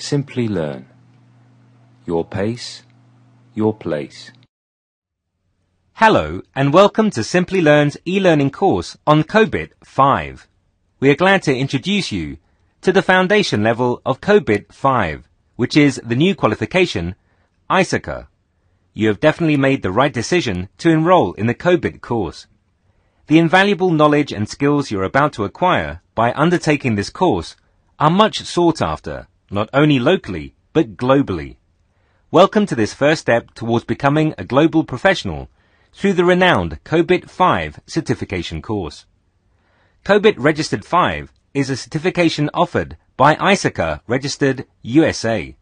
Simplilearn. Your pace, your place. Hello and welcome to Simplilearn's e-learning course on COBIT 5. We are glad to introduce you to the foundation level of COBIT 5, which is the new qualification, ISACA. You have definitely made the right decision to enroll in the COBIT course. The invaluable knowledge and skills you're about to acquire by undertaking this course are much sought after, not only locally, but globally. Welcome to this first step towards becoming a global professional through the renowned COBIT 5 certification course. COBIT Registered 5 is a certification offered by ISACA Registered USA.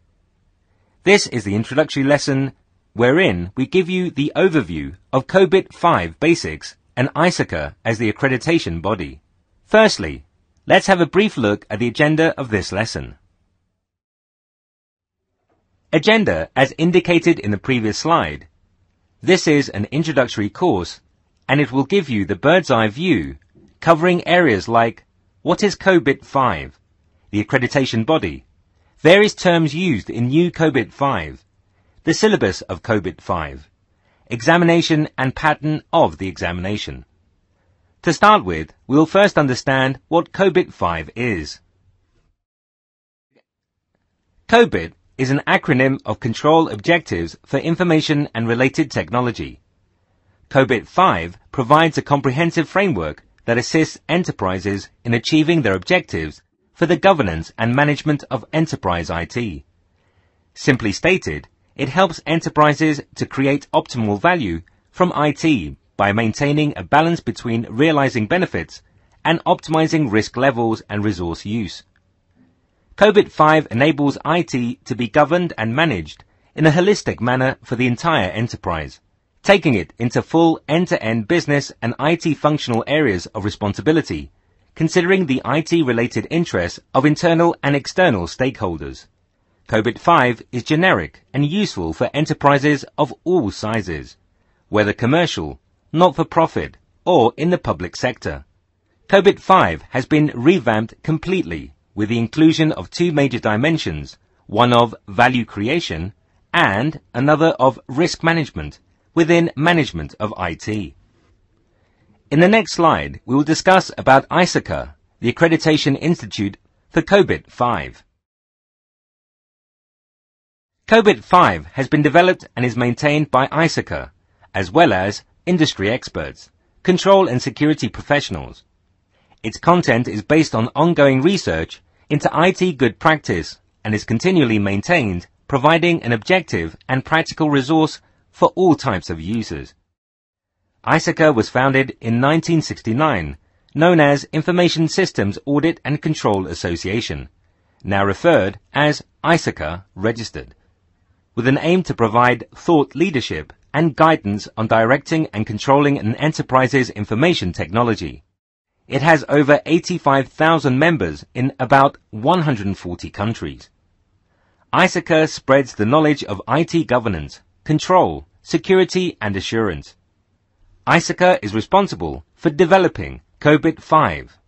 This is the introductory lesson wherein we give you the overview of COBIT 5 basics and ISACA as the accreditation body. Firstly, let's have a brief look at the agenda of this lesson. Agenda as indicated in the previous slide. This is an introductory course and it will give you the bird's eye view covering areas like what is COBIT 5, the accreditation body, various terms used in new COBIT 5, the syllabus of COBIT 5, examination and pattern of the examination. To start with, we'll first understand what COBIT 5 is. COBIT is an acronym of Control Objectives for Information and Related Technology. COBIT 5 provides a comprehensive framework that assists enterprises in achieving their objectives for the governance and management of enterprise IT. Simply stated, it helps enterprises to create optimal value from IT by maintaining a balance between realizing benefits and optimizing risk levels and resource use. COBIT 5 enables IT to be governed and managed in a holistic manner for the entire enterprise, taking it into full end-to-end business and IT functional areas of responsibility, considering the IT-related interests of internal and external stakeholders. COBIT 5 is generic and useful for enterprises of all sizes, whether commercial, not-for-profit, or in the public sector. COBIT 5 has been revamped completely with the inclusion of two major dimensions, one of value creation and another of risk management within management of IT. In the next slide, we will discuss about ISACA, the Accreditation Institute for COBIT 5. COBIT 5 has been developed and is maintained by ISACA, as well as industry experts, control and security professionals. Its content is based on ongoing research into IT good practice and is continually maintained, providing an objective and practical resource for all types of users. ISACA was founded in 1969, known as Information Systems Audit and Control Association, now referred as ISACA Registered with an aim to provide thought leadership and guidance on directing and controlling an enterprise's information technology. It has over 85,000 members in about 140 countries. ISACA spreads the knowledge of IT governance, control, security and assurance. ISACA is responsible for developing COBIT 5,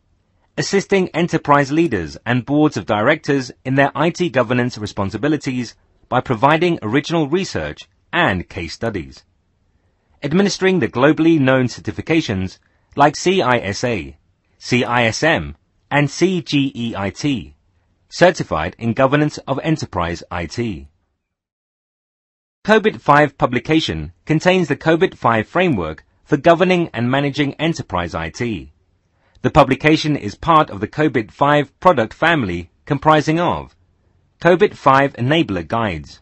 assisting enterprise leaders and boards of directors in their IT governance responsibilities by providing original research and case studies. Administering the globally known certifications like CISA, CISM, and CGEIT, certified in governance of enterprise IT. COBIT 5 publication contains the COBIT 5 framework for governing and managing enterprise IT. The publication is part of the COBIT 5 product family comprising of COBIT 5 Enabler Guides,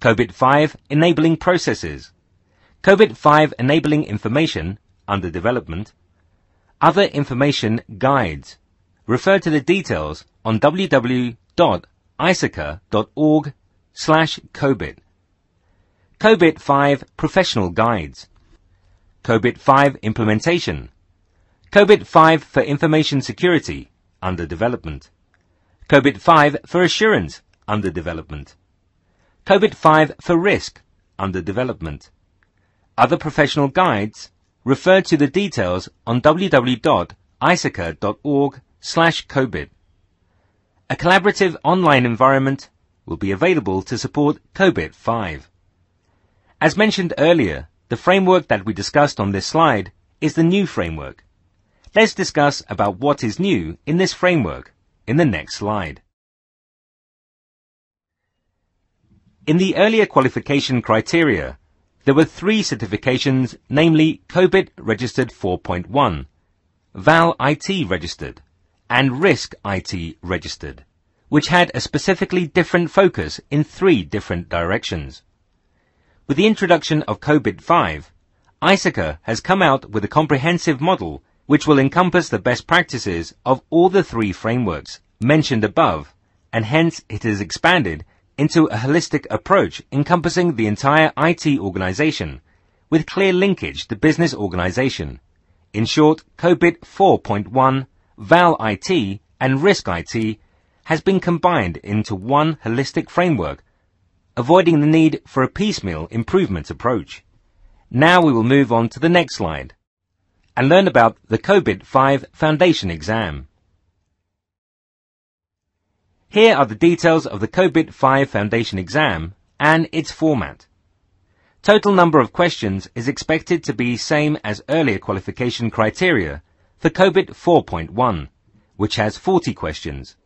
COBIT 5 Enabling Processes, COBIT 5 Enabling Information under development, other information guides. Refer to the details on www.isaca.org slash COBIT. COBIT 5 Professional Guides, COBIT 5 Implementation, COBIT 5 for Information Security under development. COBIT 5 for assurance, under development. COBIT 5 for risk, under development. Other professional guides, refer to the details on www.isaca.org slash COBIT. A collaborative online environment will be available to support COBIT 5. As mentioned earlier, the framework that we discussed on this slide is the new framework. Let's discuss about what is new in this framework in the next slide. In the earlier qualification criteria, there were three certifications, namely COBIT Registered 4.1, VAL IT Registered, and Risk IT Registered, which had a specifically different focus in three different directions. With the introduction of COBIT 5, ISACA has come out with a comprehensive model which will encompass the best practices of all the three frameworks mentioned above, and hence it is expanded into a holistic approach encompassing the entire IT organization with clear linkage to business organization. In short, COBIT 4.1, VAL IT, and Risk IT has been combined into one holistic framework, avoiding the need for a piecemeal improvement approach. Now we will move on to the next slide and learn about the COBIT 5 Foundation exam. Here are the details of the COBIT 5 Foundation exam and its format. Total number of questions is expected to be same as earlier qualification criteria for COBIT 4.1, which has 40 questions.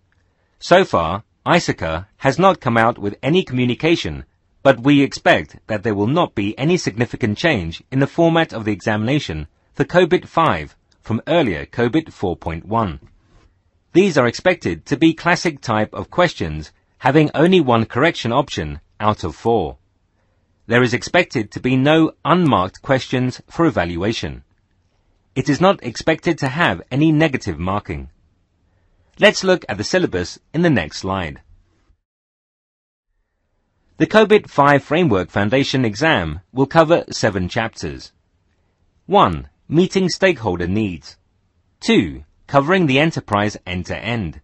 So far, ISACA has not come out with any communication, but we expect that there will not be any significant change in the format of the examination for COBIT 5 from earlier COBIT 4.1. These are expected to be classic type of questions having only one correction option out of four. There is expected to be no unmarked questions for evaluation. It is not expected to have any negative marking. Let's look at the syllabus in the next slide. The COBIT 5 Framework Foundation exam will cover seven chapters. 1. Meeting stakeholder needs. 2 covering the enterprise end-to-end.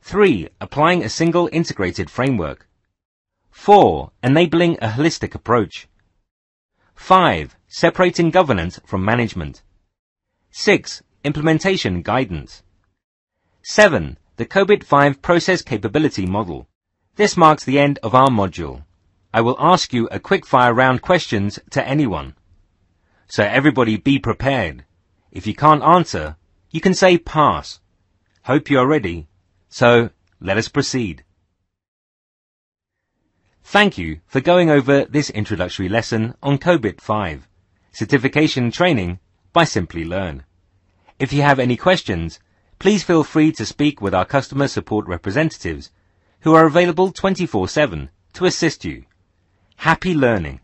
3. Applying a single integrated framework. 4. Enabling a holistic approach. 5. Separating governance from management. 6. Implementation guidance. 7. The COBIT 5 process capability model. This marks the end of our module. I will ask you a quick fire round questions to anyone. So everybody be prepared. If you can't answer, you can say pass. Hope you are ready. So let us proceed. Thank you for going over this introductory lesson on COBIT 5, certification training by Simplilearn. If you have any questions, please feel free to speak with our customer support representatives who are available 24-7 to assist you. Happy learning!